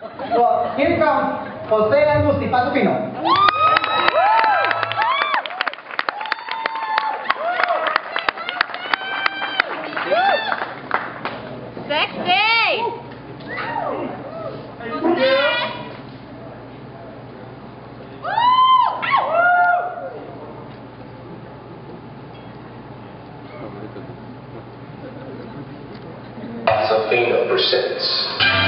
Well, here comes Jose and Mustafa Tupino. something of percents.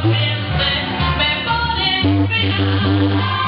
Thank you.